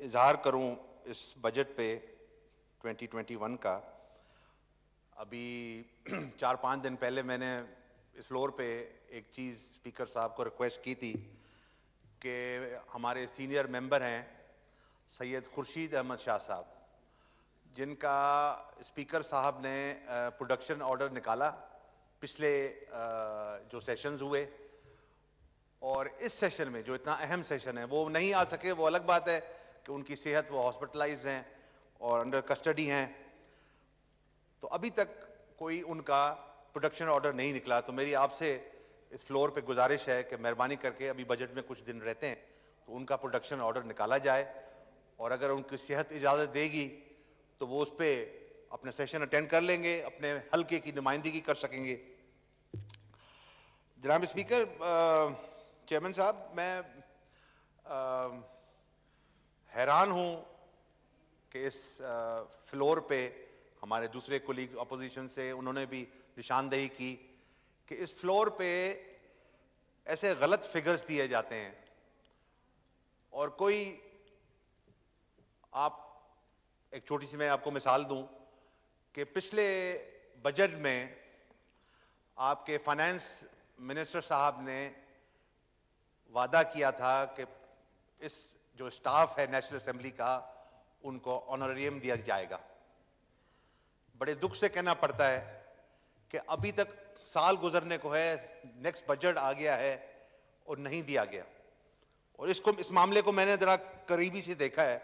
इजहार करूँ इस बजट पे 2021 का। अभी चार पाँच दिन पहले मैंने इस फ्लोर पे एक चीज़ स्पीकर साहब को रिक्वेस्ट की थी कि हमारे सीनियर मेंबर हैं सैयद खुर्शीद अहमद शाह साहब, जिनका स्पीकर साहब ने प्रोडक्शन ऑर्डर निकाला पिछले जो सेशंस हुए। और इस सेशन में जो इतना अहम सेशन है, वो नहीं आ सके, वो अलग बात है। कि उनकी सेहत, वो हॉस्पिटलाइज हैं और अंडर कस्टडी हैं। तो अभी तक कोई उनका प्रोडक्शन ऑर्डर नहीं निकला। तो मेरी आपसे इस फ्लोर पे गुजारिश है कि मेहरबानी करके अभी बजट में कुछ दिन रहते हैं तो उनका प्रोडक्शन ऑर्डर निकाला जाए और अगर उनकी सेहत इजाज़त देगी तो वो उस पर अपने सेशन अटेंड कर लेंगे, अपने हल्के की नुमाइंदगी कर सकेंगे। जनाब स्पीकर चेयरमैन साहब, मैं हैरान हूँ कि इस फ्लोर पे हमारे दूसरे कोलीग अपोजिशन से उन्होंने भी निशानदेही की कि इस फ्लोर पे ऐसे गलत फिगर्स दिए जाते हैं। और कोई, आप, एक छोटी सी मैं आपको मिसाल दूँ कि पिछले बजट में आपके फाइनेंस मिनिस्टर साहब ने वादा किया था कि इस जो स्टाफ है नेशनल असेंबली का उनको ऑनरेरियम दिया जाएगा। बड़े दुख से कहना पड़ता है कि अभी तक साल गुजरने को है नेक्स्ट बजट आ गया है और नहीं दिया गया। और इसको इस मामले को मैंने ज़रा करीबी से देखा है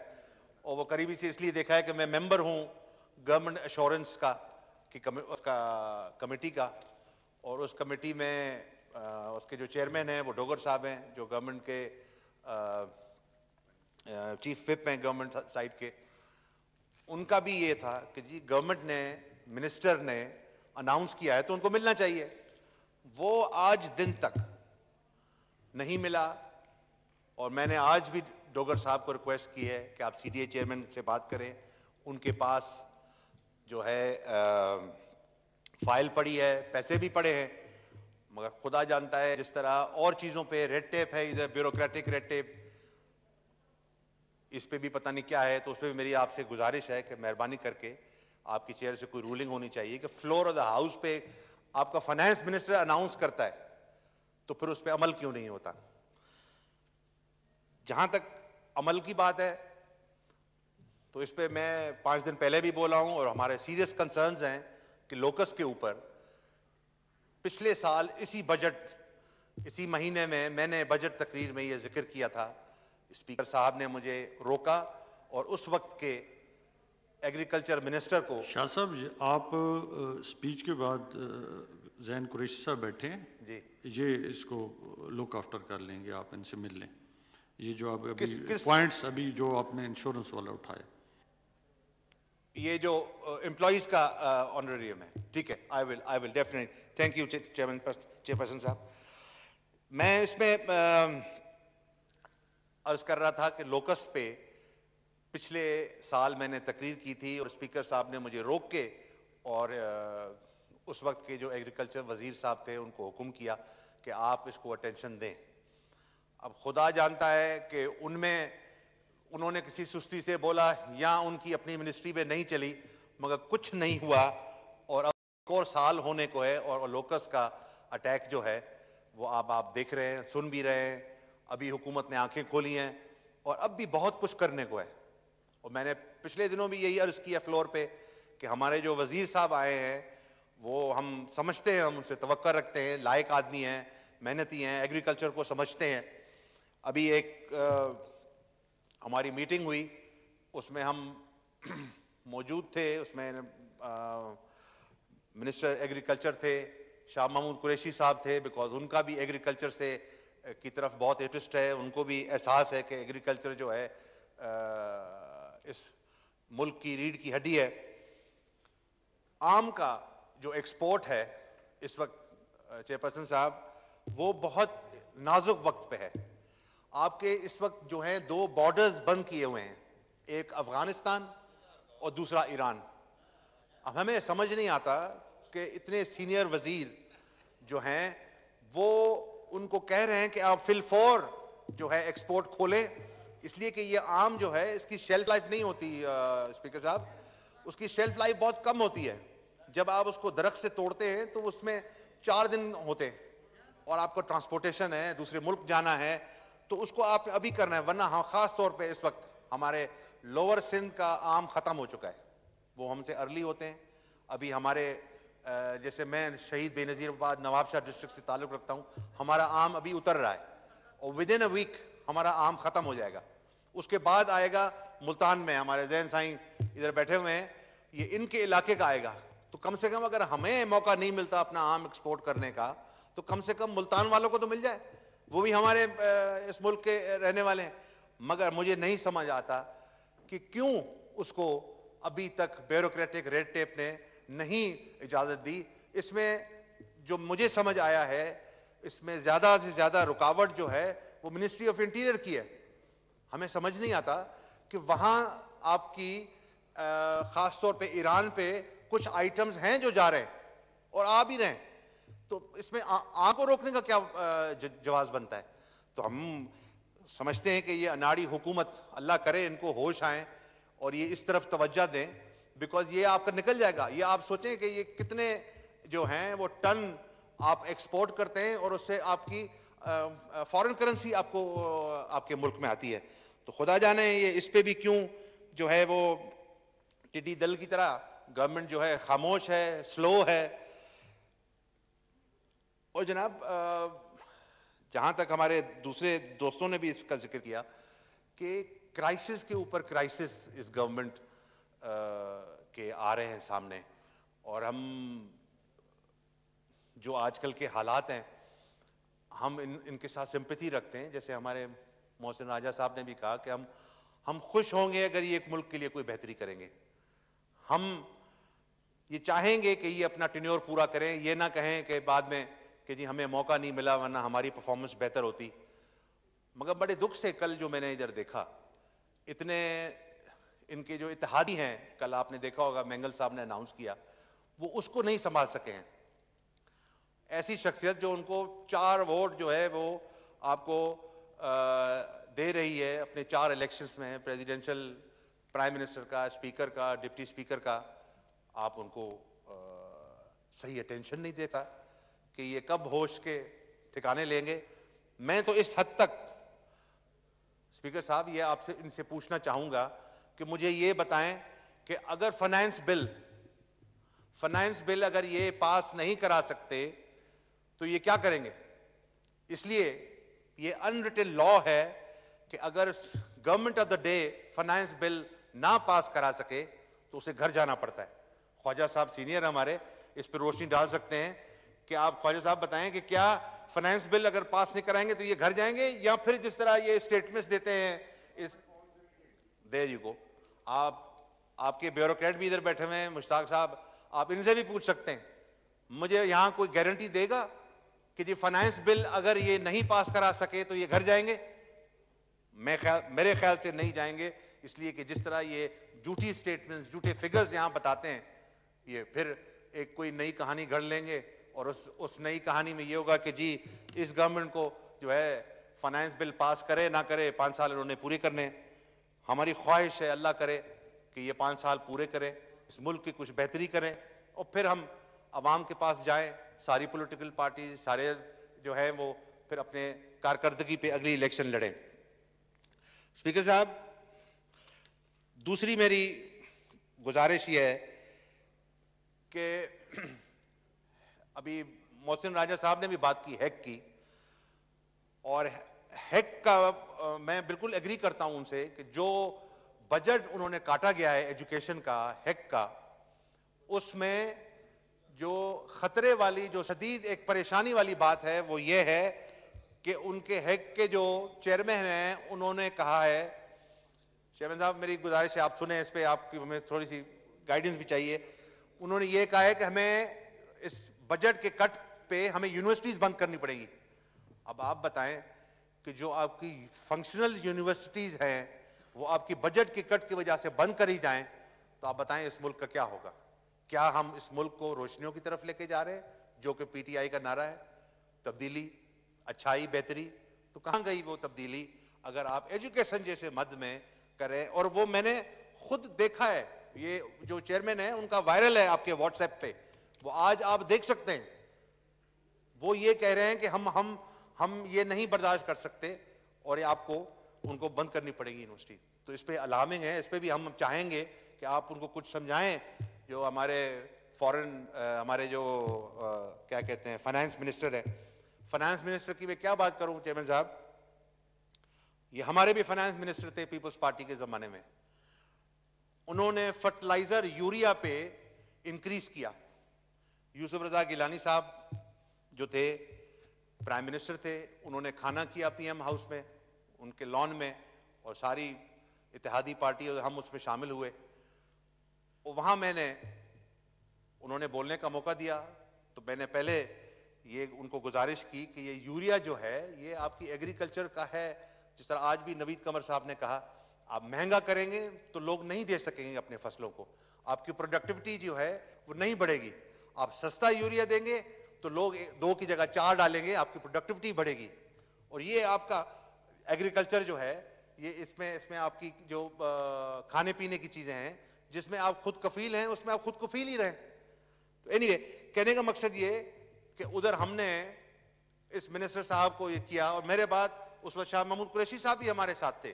और वो करीबी से इसलिए देखा है कि मैं मेंबर हूँ गवर्नमेंट एश्योरेंस का कि कम, उसका कमेटी का। और उस कमेटी में आ, उसके जो चेयरमैन हैं वो डोगर साहब हैं जो गवर्नमेंट के आ, चीफ विप हैं गवर्नमेंट साइड के। उनका भी ये था कि जी गवर्नमेंट ने मिनिस्टर ने अनाउंस किया है तो उनको मिलना चाहिए। वो आज दिन तक नहीं मिला और मैंने आज भी डोगर साहब को रिक्वेस्ट की है कि आप सीडीए चेयरमैन से बात करें। उनके पास जो है आ, फ़ाइल पड़ी है पैसे भी पड़े हैं मगर खुदा जानता है जिस तरह और चीज़ों पे रेड टेप है इधर ब्यूरोक्रेटिक रेड टेप इस पर भी पता नहीं क्या है तो उस पर भी मेरी आपसे गुजारिश है कि मेहरबानी करके आपकी चेयर से कोई रूलिंग होनी चाहिए कि फ्लोर ऑफ़ द हाउस पे आपका फाइनेंस मिनिस्टर अनाउंस करता है तो फिर उस पर अमल क्यों नहीं होता? जहाँ तक अमल की बात है तो इस पर मैं पाँच दिन पहले भी बोला हूँ और हमारे सीरियस कंसर्न्स हैं कि लोकस के ऊपर पिछले साल इसी बजट, इसी महीने में मैंने बजट तकरीर में यह ज़िक्र किया था स्पीकर साहब ने मुझे रोका और उस वक्त के एग्रीकल्चर मिनिस्टर को शाह साहब आप स्पीच के बाद जैन कुरैशी साहब बैठे हैं। जी। ये इसको लुक आफ्टर कर लेंगे आप इनसे मिल लें। ये जो आप अभी पॉइंट्स अभी जो आपने इंश्योरेंस वाला उठाया। ये जो एम्प्लॉज का ऑनरेरियम है। ठीक है I will I will definite thank you chairman chairperson साहब। मैं इसमें अर्ज़ कर रहा था कि लोकस पे पिछले साल मैंने तकरीर की थी और स्पीकर साहब ने मुझे रोक के और उस वक्त के जो एग्रीकल्चर वज़ीर साहब थे उनको हुक्म किया कि आप इसको अटेंशन दें। अब खुदा जानता है कि उनमें, उन्होंने किसी सुस्ती से बोला या उनकी अपनी मिनिस्ट्री में नहीं चली, मगर कुछ नहीं हुआ और अब एक और साल होने को है और लोकस का अटैक जो है, वो आप आप देख रहे हैं, सुन भी रहे हैं अभी हुकूमत ने आँखें खोली हैं और अब भी बहुत कुछ करने को है। और मैंने पिछले दिनों भी यही अर्ज़ किया फ्लोर पे कि हमारे जो वज़ीर साहब आए हैं वो हम समझते हैं हम उनसे तवक्र रखते हैं लायक आदमी हैं मेहनती हैं एग्रीकल्चर को समझते हैं। अभी एक आ, हमारी मीटिंग हुई उसमें हम मौजूद थे उसमें मिनिस्टर एग्रीकल्चर थे शाह महमूद कुरैशी साहब थे बिकॉज़ उनका भी एग्रीकल्चर से की तरफ़ बहुत इंटरेस्ट है, उनको भी एहसास है कि एग्रीकल्चर जो है इस मुल्क की रीढ़ की हड्डी है। आम का जो एक्सपोर्ट है, इस वक्त चेयरपर्सन साहब, वो बहुत नाजुक वक्त पे है। आपके इस वक्त जो है, दो बॉर्डर्स बंद किए हुए हैं। एक अफ़गानिस्तान और दूसरा ईरान। अब हमें समझ नहीं आता कि इतने सीनियर वज़ीर जो हैं, वो उनको कह रहे हैं कि आप फिल फोर जो है एक्सपोर्ट खोलें। इसलिए कि ये आम जो है, इसकी शेल्फ लाइफ नहीं होती स्पीकर साहब। उसकी शेल्फ लाइफ बहुत कम होती है। जब आप उसको दरख्त से तोड़ते हैं तो उसमें चार दिन होते हैं। और आपको ट्रांसपोर्टेशन है, दूसरे मुल्क जाना है तो उसको आप अभी करना है। वरना हाँ खास तौर पे इस वक्त हमारे लोअर सिंध का आम ख़त्म हो चुका है। वो हमसे अर्ली होते हैं। अभी हमारे जैसे मैं शहीद बेनज़ीराबाद नवाबशाह डिस्ट्रिक्ट से ताल्लुक़ रखता हूँ, हमारा आम अभी उतर रहा है और विद इन अ वीक हमारा आम ख़त्म हो जाएगा। उसके बाद आएगा मुल्तान में, हमारे जैन साई इधर बैठे हुए हैं, ये इनके इलाके का आएगा। तो कम से कम अगर हमें मौका नहीं मिलता अपना आम एक्सपोर्ट करने का तो कम से कम मुल्तान वालों को तो मिल जाए। वो भी हमारे इस मुल्क के रहने वाले हैं। मगर मुझे नहीं समझ आता कि क्यों उसको अभी तक ब्यूरोक्रेटिक रेड टेप ने नहीं इजाज़त दी। इसमें जो मुझे समझ आया है, इसमें ज़्यादा से ज़्यादा रुकावट जो है, वो मिनिस्ट्री ऑफ़ इंटीरियर की है। हमें समझ नहीं आता कि वहाँ आपकी ख़ास तौर पे ईरान पे कुछ आइटम्स हैं जो जा रहे हैं और आ भी रहे हैं। तो इसमें आग को रोकने का क्या जवाब बनता है? तो हम समझते हैं कि ये अनाड़ी हुकूमत, अल्लाह करे, इनको होश आए और ये इस तरफ़ तवज्जा दें। बिकॉज़ ये आपका निकल जाएगा। ये आप सोचें कि ये कितने जो हैं, वो टन आप एक्सपोर्ट करते हैं और उससे आपकी फॉरेन करेंसी आपको आपके मुल्क में आती है। तो खुदा जाने ये इस पर भी क्यों जो है वो टिड्डी दल की तरह गवर्नमेंट जो है खामोश है स्लो है। और जनाब जहाँ तक हमारे दूसरे दोस्तों ने भी इसका ज़िक्र किया कि क्राइसिस के ऊपर क्राइसिस इस गवर्नमेंट के आ रहे हैं सामने। और हम जो आजकल के हालात हैं, हम इन, इनके साथ सिंपति रखते हैं। जैसे हमारे मोहसिन राजा साहब ने भी कहा कि हम हम खुश होंगे अगर ये एक मुल्क के लिए कोई बेहतरी करेंगे। हम ये चाहेंगे कि ये अपना टिन्योर पूरा करें। ये ना कहें कि बाद में कि जी हमें मौका नहीं मिला, वरना हमारी परफॉर्मेंस बेहतर होती। मगर बड़े दुख से कल जो मैंने इधर देखा, इतने इनके जो इतिहादी हैं कल आपने देखा होगा मैंगल साहब ने अनाउंस किया वो उसको नहीं संभाल सके हैं। ऐसी शख्सियत जो उनको चार वोट जो है वो आपको आ, दे रही है अपने चार इलेक्शंस में प्रेसिडेंशियल प्राइम मिनिस्टर का स्पीकर का डिप्टी स्पीकर का आप उनको आ, सही अटेंशन नहीं देता कि ये कब होश के ठिकाने लेंगे। मैं तो इस हद तक स्पीकर साहब ये आपसे इनसे पूछना चाहूँगा कि मुझे ये बताएँ कि अगर फाइनेंस बिल फाइनेंस बिल अगर ये पास नहीं करा सकते तो ये क्या करेंगे? इसलिए ये अनरिटन लॉ है कि अगर government of the day finance bill ना पास करा सके तो उसे घर जाना पड़ता है। ख्वाजा साहब सीनियर हमारे, इस पर रोशनी डाल सकते हैं कि आप ख्वाजा साहब बताएँ कि क्या फाइनेंस बिल अगर पास नहीं कराएँगे तो ये घर जाएँगे या फिर जिस तरह ये स्टेटमेंट्स देते हैं, इस देर यू को आप, आपके ब्यूरोक्रेट भी इधर बैठे हुए हैं, मुश्ताक साहब, आप इनसे भी पूछ सकते हैं। मुझे यहाँ कोई गारंटी देगा कि जी फाइनेंस बिल अगर ये नहीं पास करा सके तो ये घर जाएँगे? मैं ख्याल, मेरे ख्याल से नहीं जाएँगे। इसलिए कि जिस तरह ये झूठी स्टेटमेंट्स झूठे फिगर्स यहाँ बताते हैं, ये फिर एक कोई नई कहानी गढ़ लेंगे और उस उस नई कहानी में ये होगा कि जी इस गवर्नमेंट को जो है फाइनेंस बिल पास करे, ना करे, पाँच साल उन्होंने पूरे करने हमारी ख्वाहिश है अल्लाह करे कि ये पाँच साल पूरे करें, इस मुल्क की कुछ बेहतरी करें और फिर हम आवाम के पास जाएँ, सारी पॉलिटिकल पार्टी सारे जो है वो फिर अपने कारकर्दगी पे अगली इलेक्शन लड़ें। स्पीकर साहब, दूसरी मेरी गुजारिश ये है कि अभी मोहसिन राजा साहब ने भी बात की, हैक की और हैक का मैं बिल्कुल एग्री करता हूँ उनसे कि जो बजट उन्होंने काटा गया है एजुकेशन का हैक का, उसमें जो खतरे वाली, जो शदीद एक परेशानी वाली बात है, वो ये है कि उनके हैक के जो चेयरमैन हैं, उन्होंने कहा है चेयरमैन साहब, मेरी गुजारिश है, आप सुने इस पर आपकी हमें थोड़ी सी गाइडेंस भी चाहिए। उन्होंने ये कहा है कि हमें इस बजट के कट पे हमें यूनिवर्सिटीज बंद करनी पड़ेगी। अब आप बताएँ कि जो आपकी फंक्शनल यूनिवर्सिटीज हैं, वो आपकी बजट के कट की वजह से बंद करी जाएँ तो आप बताएँ इस मुल्क का क्या होगा? क्या हम इस मुल्क को रोशनियों की तरफ़ लेके जा रहे हैं, जो कि पीटीआई का नारा है? तब्दीली, अच्छाई, बेहतरी तो कहाँ गई वो तब्दीली? अगर आप एजुकेशन जैसे मद में करें, और वो मैंने खुद देखा है, ये जो चेयरमैन है, उनका वायरल है आपके व्हाट्सएप पे, वो आज आप देख सकते हैं। वो ये कह रहे हैं कि हम हम हम ये नहीं बर्दाश्त कर सकते और ये आपको उनको बंद करनी पड़ेगी यूनिवर्सिटी तो इस पर अलार्मिंग है इस पर भी हम चाहेंगे कि आप उनको कुछ समझाएँ जो हमारे फॉरेन हमारे जो आ, क्या कहते हैं फाइनेंस मिनिस्टर है। फाइनेंस मिनिस्टर की मैं क्या बात करूँ चेयरमैन साहब? ये हमारे भी फाइनेंस मिनिस्टर थे पीपल्स पार्टी के ज़माने में। उन्होंने फर्टिलाइज़र यूरिया पे इंक्रीज किया। यूसुफ रजा गिलानी साहब जो थे प्राइम मिनिस्टर थे, उन्होंने खाना किया पीएम हाउस में, उनके लॉन में, और सारी इतिहादी पार्टी और हम उसमें शामिल हुए। और वहाँ मैंने, उन्होंने बोलने का मौका दिया। तो मैंने पहले ये उनको गुजारिश की कि ये यूरिया जो है, ये आपकी एग्रीकल्चर का है, जिस तरह आज भी नवीद कमर साहब ने कहा, आप महँगा करेंगे तो लोग नहीं दे सकेंगे अपने फ़सलों को। आपकी प्रोडक्टिविटी जो है, वो नहीं बढ़ेगी। आप सस्ता यूरिया देंगे तो लोग दो की जगह चार डालेंगे आपकी प्रोडक्टिविटी बढ़ेगी। और ये आपका एग्रीकल्चर जो है ये इसमें इसमें आपकी जो खाने पीने की चीज़ें हैं जिसमें आप खुद कफील हैं उसमें आप खुद कफील ही रहें। तो एनी anyway, कहने का मकसद ये कि उधर हमने इस मिनिस्टर साहब को ये किया और मेरे बाद उस वक्त शाह महमूद कुरैशी साहब भी हमारे साथ थे।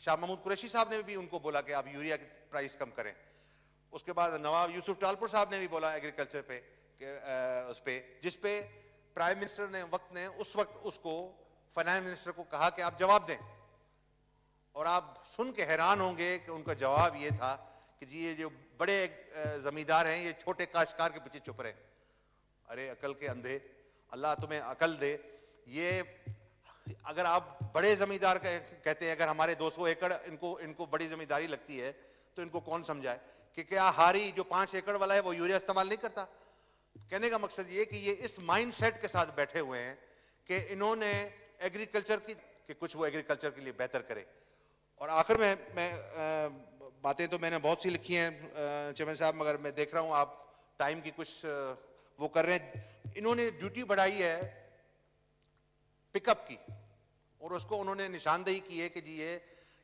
शाह महमूद कुरैशी साहब ने भी उनको बोला कि आप यूरिया की प्राइस कम करें। उसके बाद नवाब यूसुफ टालपुर साहब ने भी बोला एग्रीकल्चर पे उस पर जिस पे प्राइम मिनिस्टर ने वक्त ने, उस वक्त उसको फाइनेंस मिनिस्टर को कहा कि आप जवाब दें। और आप सुन के हैरान होंगे कि उनका जवाब ये था कि जी ये जो बड़े जमींदार हैं, ये छोटे काश्तकार के पीछे चुप रहे। अरे, अकल के अंधे, अल्लाह तुम्हें अकल दे। ये, अगर आप बड़े जमींदार कहते हैं, अगर हमारे 200 एकड़ इनको इनको बड़ी जमींदारी लगती है तो इनको कौन समझाए कि क्या हारी जो पाँच एकड़ वाला है, वो यूरिया इस्तेमाल नहीं करता? कहने का मकसद ये कि ये इस माइंडसेट के साथ बैठे हुए हैं कि इन्होंने एग्रीकल्चर की, कि कुछ वो एग्रीकल्चर के लिए बेहतर करे। और आखिर में मैं बातें तो मैंने बहुत सी लिखी हैं चेयरमैन साहब, मगर मैं देख रहा हूँ आप टाइम की कुछ वो कर रहे हैं। इन्होंने ड्यूटी बढ़ाई है पिकअप की, और उसको उन्होंने निशानदेही की है कि जी ये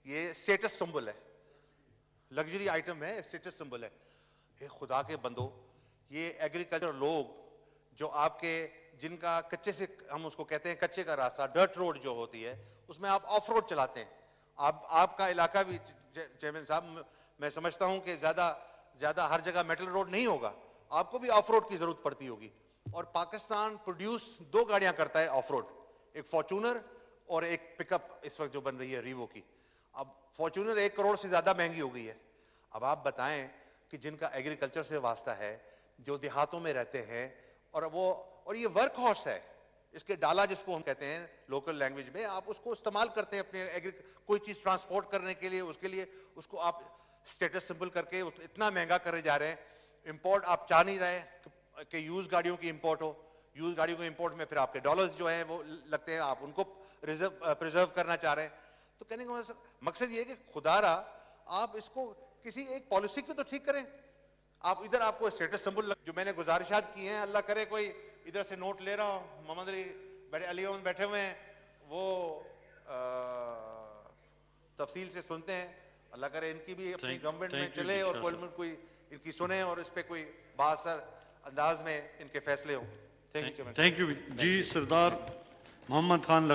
ये स्टेटस सिंबल है। लग्जरी आइटम है स्टेटस सिंबल है। ये खुदा के बंदो ये एग्रीकल्चर लोग जो आपके, जिनका कच्चे से, हम उसको कहते हैं कच्चे का रास्ता डर्ट रोड जो होती है, उसमें आप ऑफ़ रोड चलाते हैं। आप, आपका इलाका भी चेयरमैन साहब, मैं समझता हूँ कि ज़्यादा ज़्यादा हर जगह मेटल रोड नहीं होगा। आपको भी ऑफ़ रोड की ज़रूरत पड़ती होगी। और पाकिस्तान प्रोड्यूस दो गाड़ियाँ करता है ऑफ़ रोड एक फॉर्चूनर और एक पिकअप इस वक्त जो बन रही है रीवो की। अब फॉर्चूनर एक करोड़ से ज़्यादा महँगी हो गई है। अब आप बताएँ कि जिनका एग्रीकल्चर से वास्ता है जो देहातों में रहते हैं, और वो, और ये वर्क हॉर्स है। इसके डाला जिसको हम कहते हैं लोकल लैंग्वेज में, आप उसको इस्तेमाल करते हैं अपने एग्री कोई चीज़ ट्रांसपोर्ट करने के लिए, उसके लिए, उसको आप स्टेटस सिंपल करके इतना महँगा करे जा रहे हैं। इंपोर्ट आप चाह नहीं रहे कि यूज़ गाड़ियों की इंपोर्ट हो। यूज़ गाड़ियों के इंपोर्ट में फिर आपके डॉलर्स जो हैं वो लगते हैं, आप उनको रिज़र्व प्रिजर्व करना चाह रहे हैं। तो कहने का मकसद ये है कि खुदारा, आप इसको किसी एक पॉलिसी को तो ठीक करें आप इधर आपको स्टेटस सिंबल जो मैंने गुजारिशात की हैं अल्लाह करे कोई इधर से नोट ले रहा हूँ। मोहम्मद अली बैठे अली बैठे हुए हैं। वो तफसील से सुनते हैं। अल्लाह करे इनकी भी अपनी गवर्नमेंट में चले और कोई कोई इनकी सुने और इस पर कोई बासर अंदाज में इनके फैसले हों। थैंक यू जी सरदार मोहम्मद खान लगा